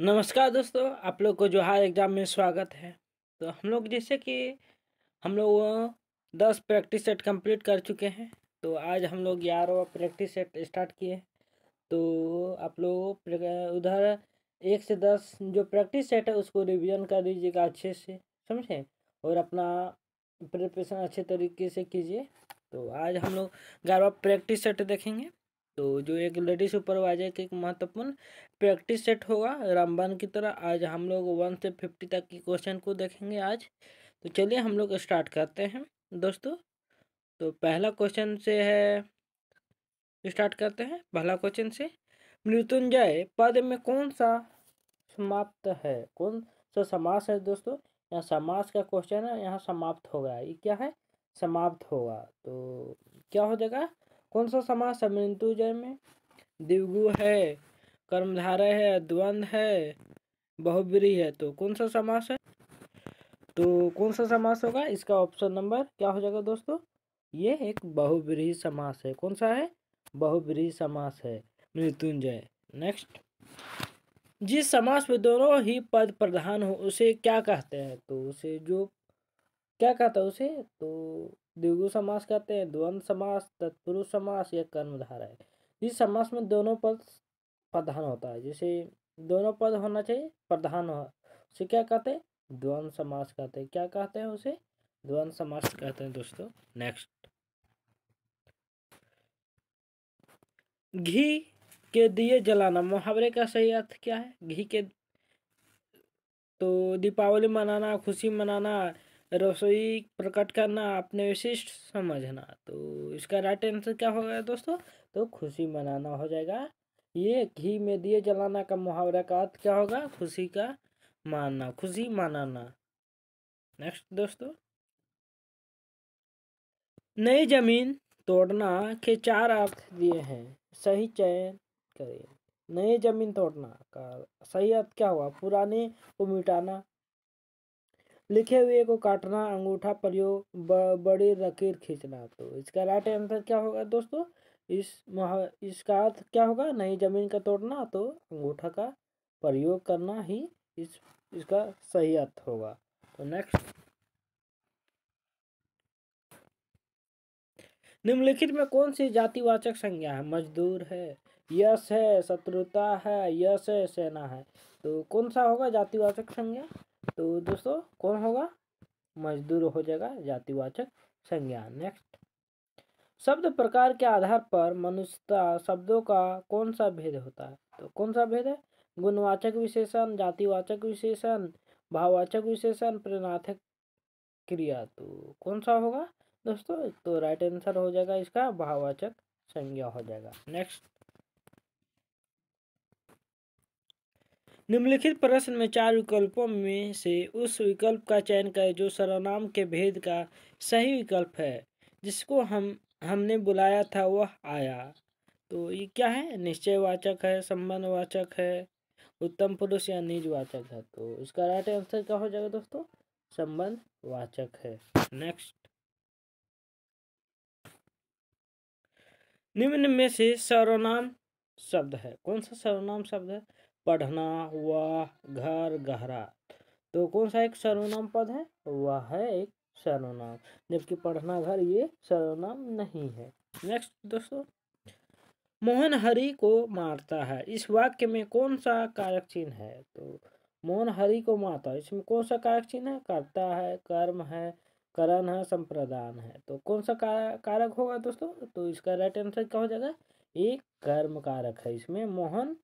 नमस्कार दोस्तों, आप लोग को जोहार एग्ज़ाम में स्वागत है। तो हम लोग जैसे कि हम लोग दस प्रैक्टिस सेट कंप्लीट कर चुके हैं। तो आज हम लोग ग्यारहवा प्रैक्टिस सेट स्टार्ट किए। तो आप लोग उधर एक से दस जो प्रैक्टिस सेट है, उसको रिवीजन कर दीजिएगा अच्छे से, समझे? और अपना प्रिपरेशन अच्छे तरीके से कीजिए। तो आज हम लोग ग्यारहवा प्रैक्टिस सेट देखेंगे। तो जो एक लेडी सुपरवाइजर के एक महत्वपूर्ण प्रैक्टिस सेट होगा रामबन की तरह आज हम लोग वन से फिफ्टी तक की क्वेश्चन को देखेंगे आज। तो चलिए हम लोग स्टार्ट करते हैं दोस्तों। तो पहला क्वेश्चन से है स्टार्ट करते हैं। पहला क्वेश्चन से, मृत्युंजय पद में कौन सा समाप्त है? कौन सा समास है दोस्तों? यहाँ समास का क्वेश्चन है, यहाँ समाप्त होगा। ये क्या है? समाप्त होगा। तो क्या हो जाएगा? कौन सा समास है मृत्युंजय में? दिवगु है, कर्मधारय है, द्वंद है, बहुब्री है तो कौन सा समास है? तो कौन सा समास होगा? इसका ऑप्शन नंबर क्या हो जाएगा दोस्तों? ये एक बहुब्री समास है। कौन सा है? बहुब्री समास है। मृत्युंजय। नेक्स्ट जिस समास में दोनों ही पद प्रधान हो, उसे क्या कहते हैं? तो उसे जो क्या कहता है उसे? तो द्विगु समास कहते हैं, द्वंद समास, तत्पुरुष समास या कर्मधारा है। जिस समास में दोनों पद प्रधान होता है। जैसे दोनों पद होना चाहिए, प्रधान हो, उसे क्या कहते हैं? द्वंद समास कहते हैं। क्या कहते हैं उसे? द्वंद समास कहते हैं दोस्तों। नेक्स्ट घी के दिए जलाना। मुहावरे का सही अर्थ क्या है? घी के तो दीपावली मनाना, खुशी मनाना रसोई प्रकट करना अपने विशिष्ट समझना तो इसका राइट आंसर क्या होगा दोस्तों? तो खुशी मनाना हो जाएगा। ये घी में दिए जलाना का मुहावरा का अर्थ क्या होगा? खुशी का मानना, खुशी मनाना। नेक्स्ट दोस्तों। नई ज़मीन तोड़ना के चार अर्थ दिए हैं। सही चयन करें। नई ज़मीन तोड़ना का सही अर्थ क्या हुआ? पुराने को मिटाना। लिखे हुए को काटना, अंगूठा प्रयोग बड़ी लकीर खींचना। तो इसका राइट आंसर क्या होगा दोस्तों? इस महा, इसका अर्थ क्या होगा? नई ज़मीन का तोड़ना तो अंगूठा का प्रयोग करना ही इस, इसका सही अर्थ होगा। तो नेक्स्ट निम्नलिखित में कौन सी जातिवाचक संज्ञा है? मजदूर है, यश है, शत्रुता है, यश है, सेना है। तो कौन सा होगा जातिवाचक संज्ञा? तो दोस्तों, कौन होगा? मजदूर हो जाएगा जातिवाचक संज्ञा। नेक्स्ट शब्द प्रकार के आधार पर मनुष्यता शब्दों का कौन सा भेद होता है? तो कौन सा भेद है? गुणवाचक विशेषण, जातिवाचक विशेषण, भाववाचक विशेषण प्रेरणार्थक क्रिया। तो कौन सा होगा? दोस्तों तो राइट आंसर हो जाएगा इसका, भाववाचक संज्ञा हो जाएगा। नेक्स्ट निम्नलिखित प्रश्न में चार विकल्पों में से उस विकल्प का चयन करें जो सर्वनाम के भेद का सही विकल्प है, जिसको हम, हमने बुलाया था वह आया। तो ये क्या है? निश्चयवाचक है, संबंधवाचक है, उत्तम पुरुष या निजवाचक है। तो इसका राइट आंसर क्या हो जाएगा दोस्तों? संबंध वाचक है। नेक्स्ट। निम्न में से सर्वनाम शब्द है। कौन सा सर्वनाम शब्द है? पढ़ना वह घर गहरा तो कौन सा एक सर्वनाम पद है? वह है एक सर्वनाम, जबकि पढ़ना घर ये सर्वनाम नहीं है। नेक्स्ट दोस्तों मोहन हरि को मारता है। इस वाक्य में कौन सा कारक चिन्ह है? तो मोहन हरि को मारता है। इसमें कौन सा कारक चिन्ह है? करता है, कर्म है, करण है, संप्रदान है। तो कौन सा कारक होगा दोस्तों? तो इसका राइट आंसर क्या हो जाएगा? एक कर्म कारक है। इसमें मोहन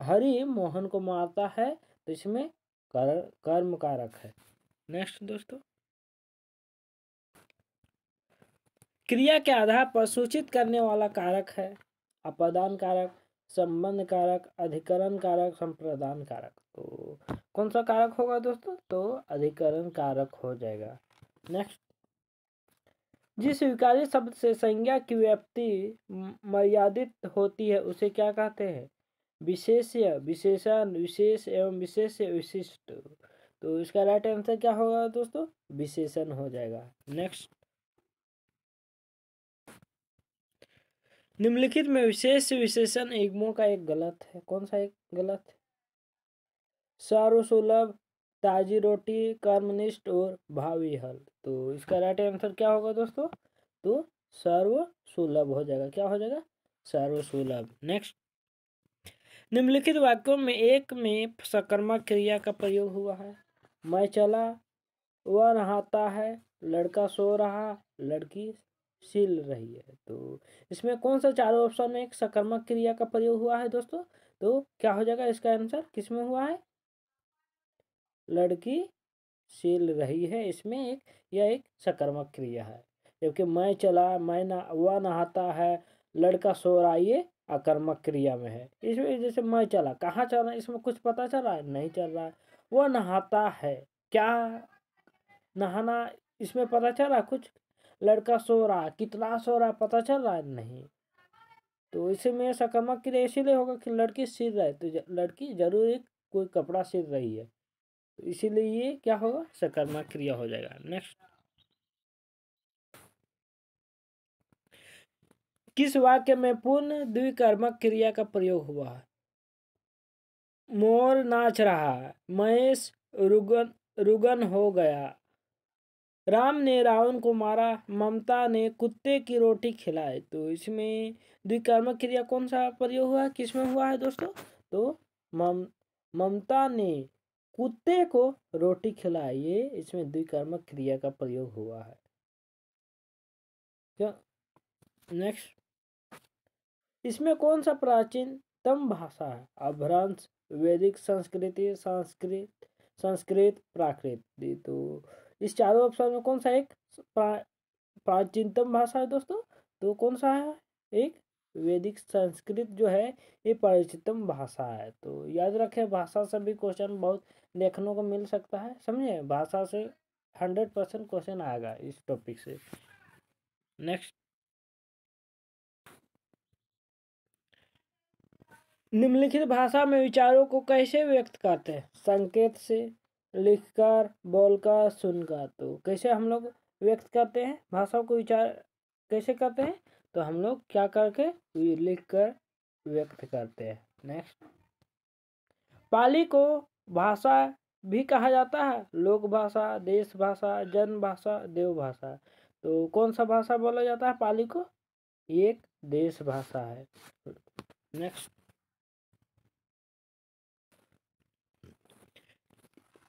हरि मोहन को मारता है तो इसमें कर, कर्म कारक है। नेक्स्ट दोस्तों। क्रिया के आधार पर सूचित करने वाला कारक है। अपादान कारक संबंध कारक अधिकरण कारक संप्रदान कारक। तो कौन सा कारक होगा दोस्तों? तो अधिकरण कारक हो जाएगा। नेक्स्ट जिस विकारी शब्द से संज्ञा की व्याप्ति मर्यादित होती है उसे क्या कहते हैं? विशेष्य विशेषण विशेष एवं विशेष विशिष्ट। तो इसका राइट आंसर क्या होगा दोस्तों? विशेषण हो जाएगा। नेक्स्ट निम्नलिखित में विशेष विशेषण एकमो का एक गलत है। कौन सा एक गलत है? सर्वसुलभ ताजी रोटी, कर्मनिष्ठ और भावी हल। तो इसका राइट आंसर क्या होगा दोस्तों? तो सर्व सुलभ हो जाएगा। क्या हो जाएगा? सर्व सुलभ नेक्स्ट निम्नलिखित वाक्यों में एक में सकर्मक क्रिया का प्रयोग हुआ है। मैं चला, वह नहाता है, लड़का सो रहा, लड़की सिल रही है। तो इसमें कौन सा चारों ऑप्शन में एक सकर्मक क्रिया का प्रयोग हुआ है दोस्तों? तो क्या हो जाएगा इसका आंसर किसमें हुआ है? लड़की सिल रही है, इसमें एक, यह एक सकर्मक क्रिया है। जबकि मैं चला, मैं ना वह नहाता है, लड़का सो रहा, ये अकर्मक क्रिया में है। इसमें जैसे मैं चला, कहाँ चल इसमें कुछ पता चल है? नहीं चल रहा। है वह नहाता है। क्या नहाना, इसमें पता चल कुछ? लड़का सो रहा। कितना सो रहा पता चल रहा है? नहीं। तो इसमें सकर्मक क्रिया इसीलिए होगा कि लड़की सिर रहे। तो लड़की ज़रूर एक कोई कपड़ा सिर रही है। तो इसीलिए ये क्या होगा? सकर्मक क्रिया हो जाएगा। नेक्स्ट किस वाक्य में पूर्ण द्विकर्मक क्रिया का प्रयोग हुआ? है मोर नाच रहा, महेश रुगन रुगन हो गया। राम ने रावण को मारा, ममता ने कुत्ते की रोटी खिलाई। तो इसमें द्विकर्मक क्रिया कौन सा प्रयोग हुआ है किसमें हुआ है दोस्तों? तो मम, ममता ने कुत्ते को रोटी खिलाई, ये इसमें द्विकर्मक क्रिया का प्रयोग हुआ है। क्या? नेक्स्ट इसमें कौन सा प्राचीनतम भाषा है? अभ्रंश, वैदिक, संस्कृति, संस्कृत संस्कृत, प्राकृत। तो इस चारों ऑप्शन में कौन सा एक प्राचीनतम भाषा है दोस्तों? तो कौन सा है? एक वैदिक संस्कृत जो है, ये प्राचीनतम भाषा है। तो याद रखें, भाषा से भी क्वेश्चन बहुत देखने को मिल सकता है, समझे? भाषा से हंड्रेड परसेंट क्वेश्चन आएगा इस टॉपिक से। नेक्स्ट निम्नलिखित भाषा में विचारों को कैसे व्यक्त करते हैं? संकेत से, लिखकर, बोलकर, सुनकर। तो कैसे हम लोग व्यक्त करते हैं? भाषा को विचार कैसे करते हैं? तो हम लोग क्या करके लिख कर व्यक्त करते हैं। नेक्स्ट पाली को भाषा भी कहा जाता है। लोक भाषा, देश भाषा, जन भाषा, देव भाषा। तो कौन सा भाषा बोला जाता है पाली को? एक देश भाषा है। नेक्स्ट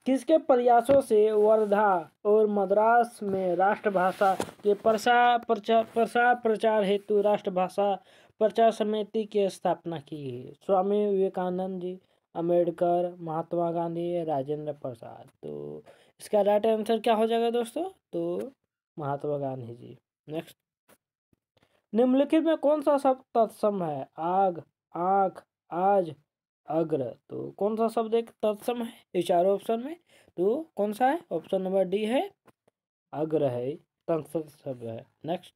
किसके प्रयासों से वर्धा और मद्रास में राष्ट्रभाषा के प्रसार प्रचार प्रसार प्रचार हेतु राष्ट्रभाषा प्रचार समिति की स्थापना की है? स्वामी विवेकानंद जी, अंबेडकर, महात्मा गांधी, राजेंद्र प्रसाद। तो इसका राइट आंसर क्या हो जाएगा दोस्तों? तो महात्मा गांधी जी। नेक्स्ट। निम्नलिखित में कौन सा शब्द तत्सम है? आग, आँख, आज अग्र तो कौन सा शब्द एक तत्सम है? ये चारों ऑप्शन में। तो कौन सा है? ऑप्शन नंबर डी है। अग्र है। तत्सम शब्द है। नेक्स्ट।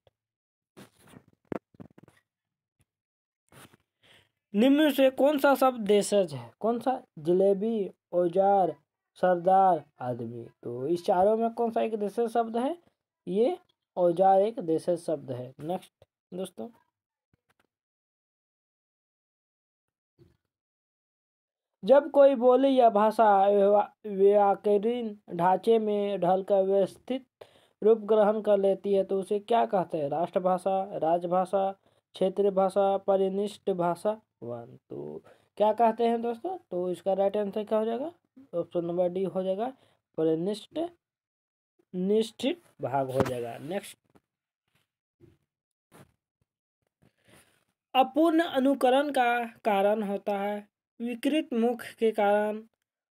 निम्न से कौन सा शब्द देशज है? कौन सा? जलेबी, औज़ार, सरदार आदमी। तो इस चारों में कौन सा एक देशज शब्द है? ये औज़ार एक देशज शब्द है। नेक्स्ट। दोस्तों। जब कोई बोली या भाषा व्याकरण ढांचे में ढलकर व्यवस्थित रूप ग्रहण कर लेती है तो उसे क्या कहते हैं? राष्ट्रभाषा, राजभाषा क्षेत्रीय भाषा परिनिष्ठ भाषा, वन। तो क्या कहते हैं दोस्तों? तो इसका राइट आंसर क्या हो जाएगा? ऑप्शन नंबर डी हो जाएगा। परिनिष्ठ, निश्चित भाग हो जाएगा। नेक्स्ट अपूर्ण अनुकरण का कारण होता है। विकृत मुख के कारण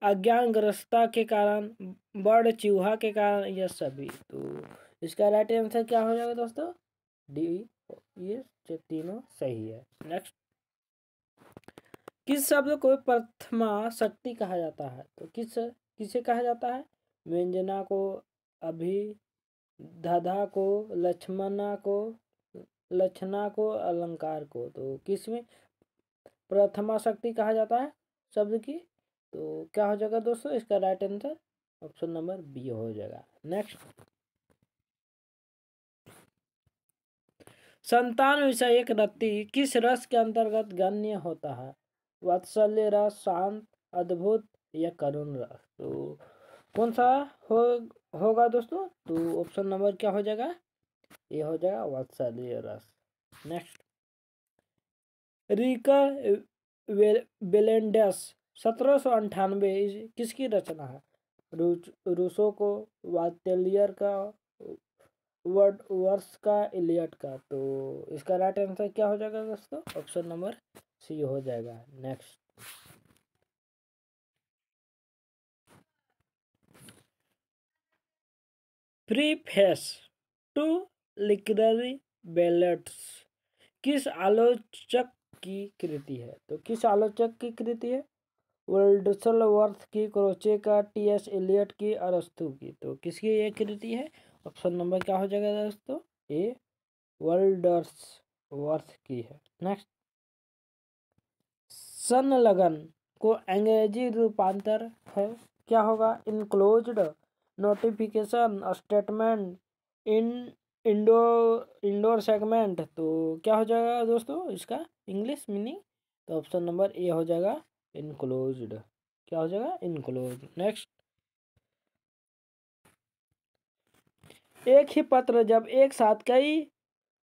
अज्ञानग्रस्तता के कारण बर्ड चूहा के कारण यह सभी। तो इसका राइट आंसर क्या हो जाएगा दोस्तों? डी ये तीनों सही है। नेक्स्ट किस शब्द को प्रथमा शक्ति कहा जाता है? तो किस, किसे कहा जाता है? व्यंजना को, अभी धाधा को, लक्ष्मणा को, लक्षणा को, अलंकार को। तो किसमें प्रथमा शक्ति कहा जाता है शब्द की। तो क्या हो जाएगा दोस्तों? इसका right answer option number B हो जाएगा। नेक्स्ट संतान विषय एक रत्ती किस रस के अंतर्गत गण्य होता है? वात्सल्य रस, शांत, अद्भुत या करुण रस? तो कौन सा हो, होगा दोस्तों? तो ऑप्शन नंबर क्या हो जाएगा? ये हो जाएगा वात्सल्य रस। नेक्स्ट रिकर बेलेंडस सत्रह सौ अंठानवे किसकी रचना है? रूसो को वातेलियर का, वर्ड वर्ष का इलियट का। तो इसका राइट आंसर क्या हो जाएगा दोस्तों? ऑप्शन नंबर सी हो जाएगा। Next. Preface to literary ballads. किस आलोचक की कृति है। तो किस आलोचक की कृति है? वर्ल्डसल वर्थ की, क्रोचे का टी एस एलियट की, अरस्तु की। तो किसकी ये कृति है? ऑप्शन नंबर क्या हो जाएगा दोस्तों? ए वर्ल्डर्स वर्थ की है। नेक्स्ट। सन लगन को अंग्रेज़ी रूपांतर है। क्या होगा? Enclosed notification statement in indoor indoor segment तो क्या हो जाएगा दोस्तों इसका? इंग्लिश मीनिंग तो ऑप्शन नंबर ए हो जाएगा इनक्लोज्ड क्या हो जाएगा? इनक्लोज नेक्स्ट एक ही पत्र जब एक साथ कई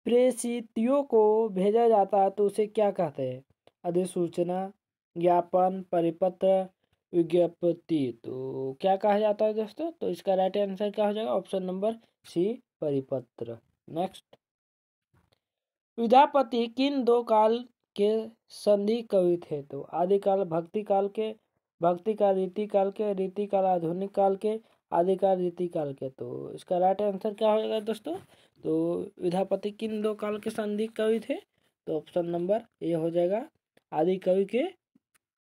प्रेषितियों को भेजा जाता है तो उसे क्या कहते हैं? अधिसूचना, ज्ञापन, परिपत्र, विज्ञप्ति। तो क्या कहा जाता है दोस्तों? तो इसका राइट आंसर क्या हो जाएगा? ऑप्शन नंबर सी परिपत्र। नेक्स्ट विद्यापति किन दो काल के संधि कवि थे। तो आदिकाल भक्ति काल के भक्ति काल रीति काल के रीति काल आधुनिक काल के, आदिकाल रीति काल के। तो इसका राइट आंसर क्या हो जाएगा दोस्तों? तो विधापति किन दो काल के संधि कवि थे? तो ऑप्शन नंबर ए हो जाएगा आदि कवि के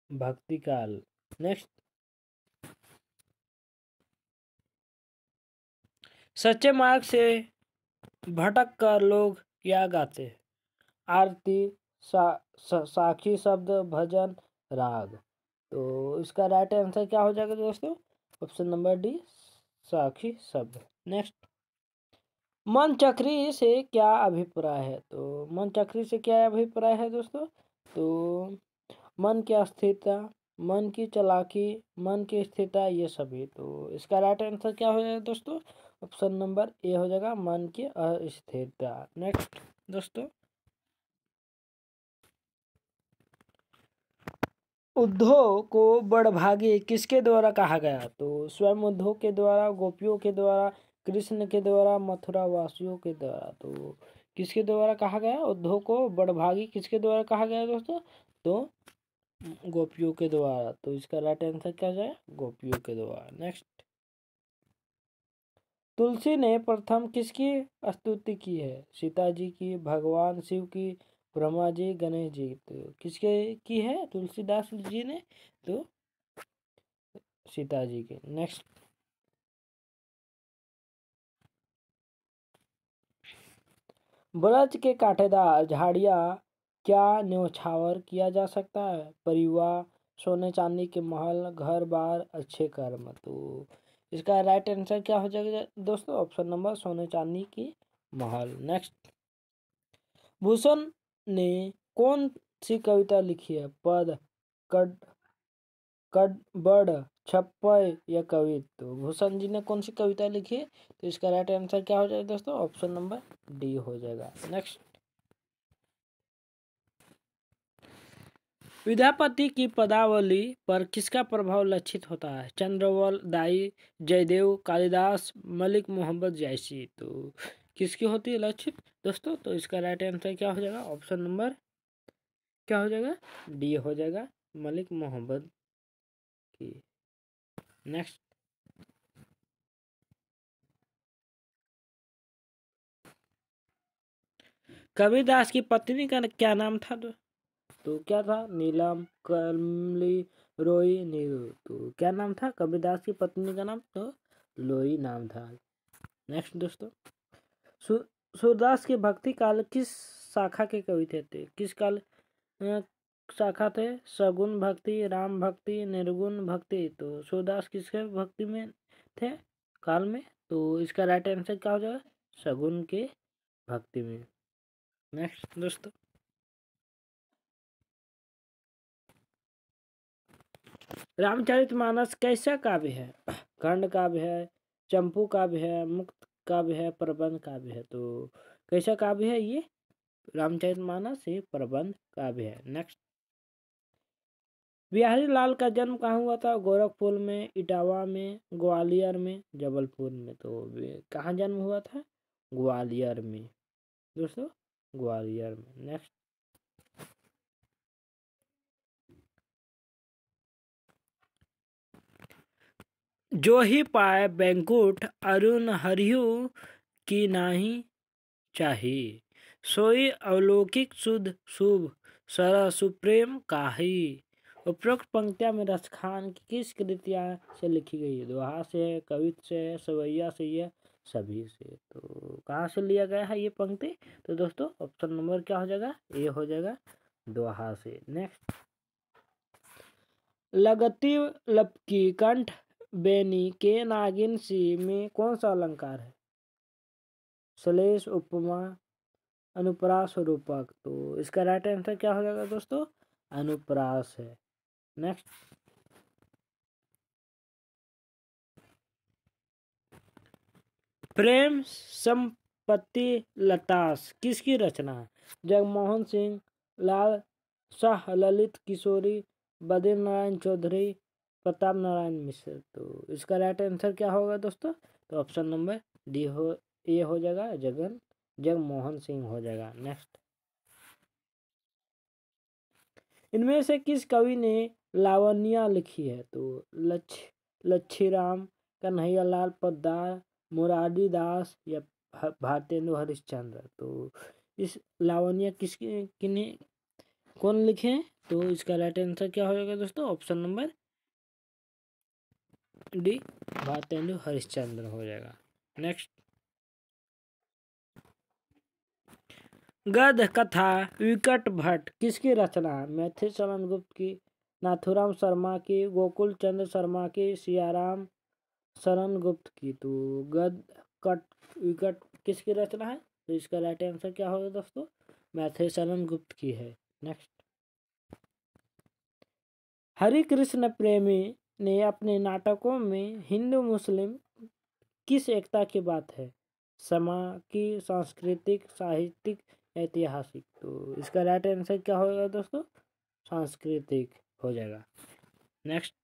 भक्ति काल नेक्स्ट। सच्चे मार्ग से भटक कर लोग क्या गाते आरती सा, सा, साखी शब्द भजन राग। तो इसका राइट आंसर क्या हो जाएगा दोस्तों? ऑप्शन नंबर डी साखी शब्द। नेक्स्ट मन चक्री से क्या अभिप्राय है? तो मन चक्री से क्या अभिप्राय है दोस्तों? तो मन की अस्थिरता मन की चलाकी मन की स्थिरता ये सभी। तो इसका राइट आंसर क्या हो जाएगा दोस्तों? ऑप्शन नंबर ए हो जाएगा मन की अस्थिरता। नेक्स्ट दोस्तों। उद्धव को बड़भागी किसके द्वारा कहा गया? तो स्वयं उद्धव के द्वारा, गोपियों के द्वारा, कृष्ण के द्वारा मथुरा वासियों के द्वारा। तो किसके द्वारा कहा गया? उद्धव को बड़भागी किसके द्वारा कहा गया दोस्तों? तो गोपियों के द्वारा। तो इसका राइट आंसर क्या जाए गोपियों के द्वारा। नेक्स्ट। तुलसी ने प्रथम किसकी स्तुति की है? सीता जी की, भगवान शिव की ब्रह्मा जी, गणेश जी तो किसके की है? तुलसीदास जी ने तो सीता जी के। नेक्स्ट ब्रज के कांटेदार झाड़िया क्या न्यौछावर किया जा सकता है? परिवार सोने चांदी के महल, घर, बार, अच्छे कर्म। तो इसका राइट आंसर क्या हो जाएगा दोस्तों? ऑप्शन नंबर सोने चांदी की महल। नेक्स्ट भूषण ने कौन सी कविता लिखी है? पद, कड कड, बड़ छप्पय या कवित? तो भूषण जी ने कौन सी कविता लिखी है? तो इसका राइट आंसर क्या हो जाएगा दोस्तों? ऑप्शन नंबर डी हो जाएगा। नेक्स्ट। विद्यापति की पदावली पर किसका प्रभाव लक्षित होता है? चंद्रवल, दाई, जयदेव, कालिदास, मलिक, मोहम्मद जैसी। तो किसकी होती है लक्षित? दोस्तों तो इसका राइट आंसर क्या हो जाएगा? ऑप्शन नंबर क्या हो जाएगा? डी हो जाएगा। मलिक मोहम्मद की। नेक्स्ट कबीरदास की पत्नी का क्या नाम था तो क्या था? नीलम, कमली, रोई, नीरू। तो क्या नाम था? कबीरदास की पत्नी का नाम? तो लोई नाम था। नेक्स्ट दोस्तों। सूरदास के भक्ति काल किस शाखा के कवि थे, थे? किस काल शाखा थे? सगुण भक्ति राम भक्ति निर्गुण भक्ति। तो सूरदास किसके भक्ति में थे काल में? तो इसका राइट आंसर क्या हो जाएगा? सगुण के भक्ति में। नेक्स्ट दोस्तों। रामचरित मानस कैसा काव्य है? खंड काव्य है चंपू काव्य है मुक्त काव्य है, प्रबंध काव्य है तो कैसा काव्य है ये? रामचरित मानस ये प्रबंध काव्य है। नेक्स्ट बिहारी लाल का जन्म कहाँ हुआ था? गोरखपुर में, इटावा में, ग्वालियर में, जबलपुर में। तो कहाँ जन्म हुआ था? ग्वालियर में। दोस्तों, ग्वालियर में। नेक्स्ट जो ही पाए बैंकुट अरुण हरियु की नाही चाही। सोई अवलौकिक शुद्ध शुभ, सरा सुप्रेम काही। उपरोक्त पंक्तियाँ में रसखान की किस कृतिया से लिखी गई है? दोहा से है, कवित से है, सवैया से है सभी से तो कहाँ से लिया गया है ये पंक्ति? तो दोस्तों ऑप्शन नंबर क्या हो जाएगा? ए हो जाएगा दोहा से। नेक्स्ट लगती लपकी कंठ बेनी के नागिन सी में कौन सा अलंकार है? सलेश उपमा, अनुप्रास रूपक तो इसका राइट आंसर क्या हो जाएगा दोस्तों? अनुप्रास है। नेक्स्ट प्रेम संपत्ति लतास किसकी रचना है? जगमोहन सिंह, लाल शाह, ललित किशोरी बद्र नारायण चौधरी प्रताप नारायण मिश्र। तो इसका राइट आंसर क्या होगा दोस्तों? तो ऑप्शन नंबर डी हो ए हो जाएगा, जगन, जगमोहन सिंह हो जाएगा। नेक्स्ट इनमें से किस कवि ने लावण्या लिखी है? तो लक्ष, लच्छीराम कन्हैया लाल पद्दार, मुरारी दास या भारतेंदु हरिश्चंद्र। तो इस लावण्या किसके, किन्हें, कौन लिखे तो इसका राइट आंसर क्या हो जाएगा दोस्तों? Option number D Bharatendu Harishchandra हो जाएगा। नेक्स्ट गद कथा विकट भट्ट किसकी रचना? मैथिल चरण गुप्त की, नाथुराम शर्मा की, गोकुल चंद्र शर्मा की, सियाराम शरण गुप्त की। तो गद कट विकट किसकी रचना है? तो इसका राइट आंसर क्या होगा दोस्तों? मैथिल शरण गुप्त की है। नेक्स्ट हरि कृष्ण प्रेमी ने अपने नाटकों में हिंदू मुस्लिम किस एकता की बात है? समा की सांस्कृतिक, साहित्यिक, ऐतिहासिक। तो इसका राइट आंसर क्या होगा दोस्तों? सांस्कृतिक हो जाएगा। नेक्स्ट।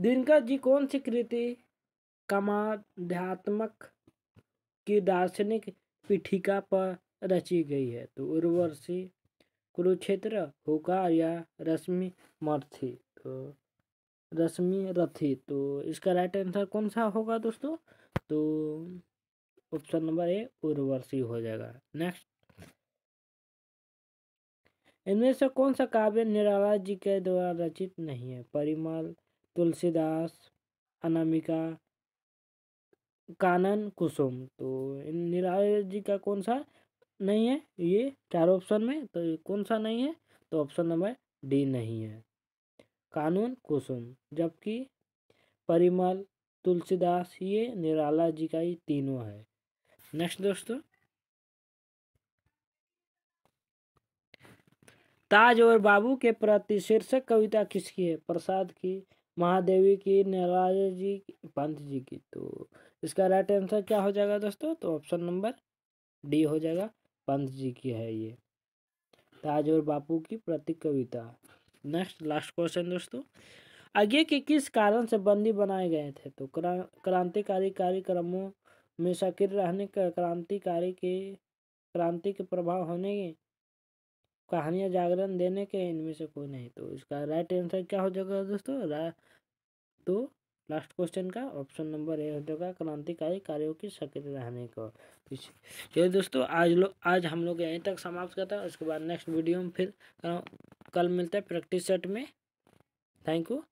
दिनकर जी कौन सी कृति कमाध्यात्मक की दार्शनिक पीठिका पर रची गई है। तो उर्वशी कुरुक्षेत्र हुकार या रश्मि मर्थी? तो रश्मि रथी तो इसका राइट आंसर कौन सा होगा दोस्तों? तो ऑप्शन नंबर ए उर्वशी हो जाएगा। नेक्स्ट इनमें से कौन सा काव्य निराला जी के द्वारा रचित नहीं है? परिमल, तुलसीदास, अनामिका कानन कुसुम। तो निराला जी का कौन सा नहीं है? ये चार ऑप्शन में तो कौन सा नहीं है? तो ऑप्शन नंबर डी नहीं है। कानून कुसुम, जबकि परिमल, तुलसीदास, ये निराला जी का ही तीनों है। नेक्स्ट दोस्तों। ताज और बाबू के प्रति शीर्षक कविता किसकी है? प्रसाद की, महादेवी की, निराला जी की पंत जी की। तो इसका राइट आंसर क्या हो जाएगा दोस्तों? तो ऑप्शन नंबर डी हो जाएगा। पंत जी की है ये। ताज और बापू की प्रति कविता नेक्स्ट लास्ट क्वेश्चन दोस्तों। आगे के किस कारण से बंदी बनाए गए थे? तो क्रांतिकारी कार्यक्रमों में सक्रिय रहने का, क्रांतिकारी के, क्रांति के प्रभाव होने के कहानियाँ जागरण देने के इनमें से कोई नहीं। तो इसका राइट आंसर क्या हो जाएगा दोस्तों? तो लास्ट क्वेश्चन का ऑप्शन नंबर ए हो जाएगा क्रांतिकारी कार्यों की सक्रिय रहने को। चलिए दोस्तों, आज लोग आज हम लोग यहीं तक समाप्त करता है। उसके बाद नेक्स्ट वीडियो में फिर कल मिलता है प्रैक्टिस सेट में। Thank you